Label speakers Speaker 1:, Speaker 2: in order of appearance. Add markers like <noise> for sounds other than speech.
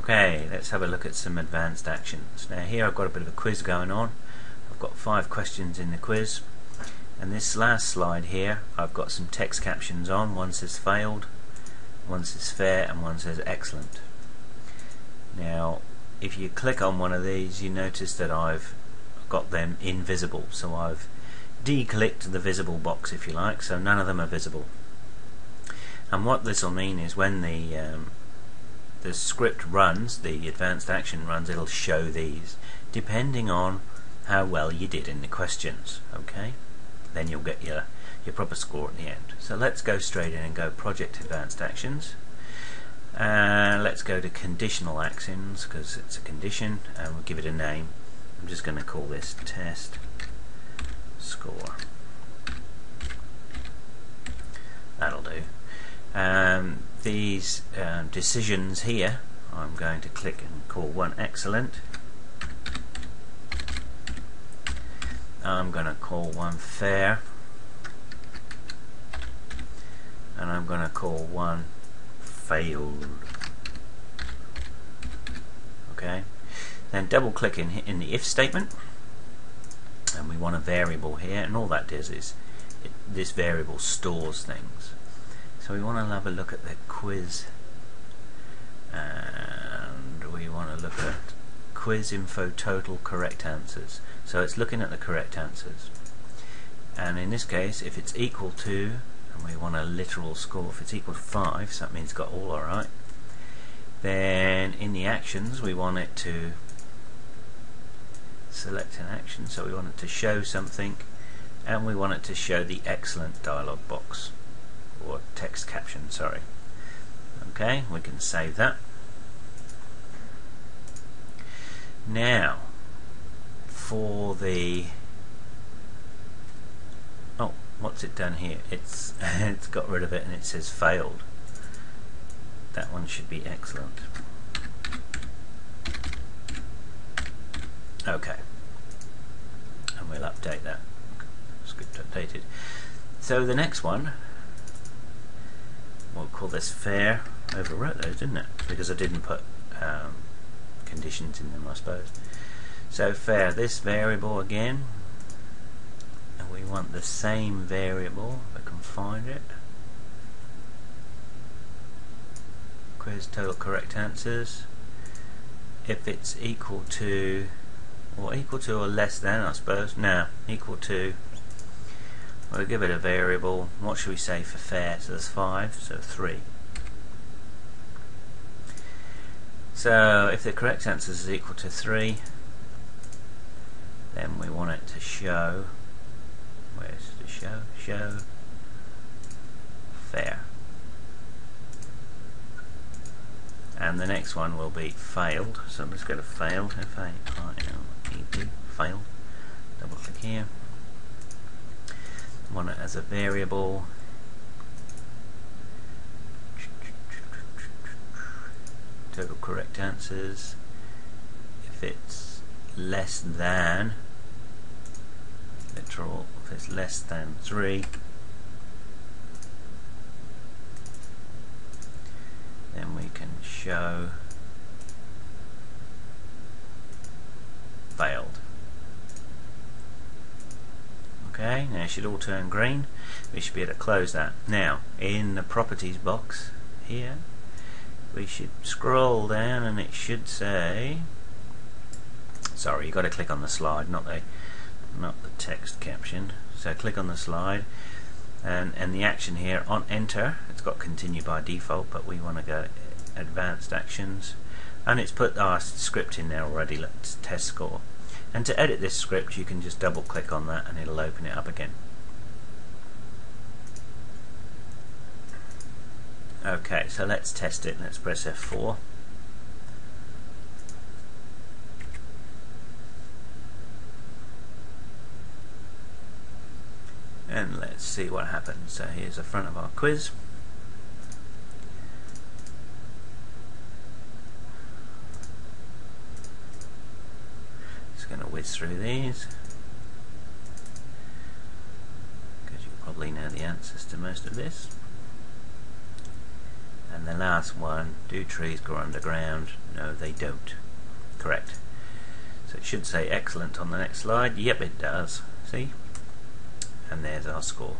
Speaker 1: Okay, let's have a look at some advanced actions. Now here I've got a bit of a quiz going on. I've got five questions in the quiz. And this last slide here, I've got some text captions on. One says failed, one says fair, and one says excellent. Now, if you click on one of these, you notice that I've got them invisible. So I've de-clicked the visible box, if you like, so none of them are visible. And what this will mean is when the um, the script runs, the advanced action runs, it'll show these depending on how well you did in the questions. Okay, then you'll get your your proper score at the end. So let's go straight in and go project advanced actions. And uh, let's go to conditional actions because it's a condition and we'll give it a name. I'm just going to call this test score. That'll do. Um, these um, decisions here. I'm going to click and call one excellent. I'm going to call one fair. And I'm going to call one failed. Okay. Then double click in, in the if statement. And we want a variable here and all that does is it, this variable stores things so we want to have a look at the quiz and we want to look at quiz info total correct answers. So it's looking at the correct answers. And in this case, if it's equal to, and we want a literal score, if it's equal to 5, so that means it's got all alright, then in the actions we want it to select an action, so we want it to show something, and we want it to show the excellent dialog box or text caption, sorry. Okay, we can save that. Now, for the oh, what's it done here? It's <laughs> it's got rid of it and it says failed. That one should be excellent. Okay, and we'll update that. Script updated. So the next one we'll call this fair. Overwrote those, didn't it? Because I didn't put um, conditions in them, I suppose. So fair, this variable again, and we want the same variable, if I can find it. Quiz total correct answers. If it's equal to, or equal to or less than, I suppose. Now, equal to We'll give it a variable. What should we say for fair? So there's 5, so 3. So if the correct answer is equal to 3, then we want it to show, where's the show? Show fair. And the next one will be failed. So I'm just going to failed, F-A-I-L-E-D, failed. Double click here want it as a variable. Total correct answers. If it's less than literal if it's less than 3 then we can show failed Okay, now it should all turn green. We should be able to close that. Now, in the properties box here, we should scroll down and it should say sorry, you've got to click on the slide, not the not the text caption. So click on the slide and, and the action here on enter, it's got continue by default, but we want to go advanced actions and it's put our script in there already, let's test score. And to edit this script you can just double click on that and it'll open it up again. Okay, so let's test it. Let's press F4. And let's see what happens. So here's the front of our quiz. Going to whiz through these because you probably know the answers to most of this and the last one, do trees grow underground? No, they don't. Correct. So it should say excellent on the next slide. Yep, it does. See? And there's our score.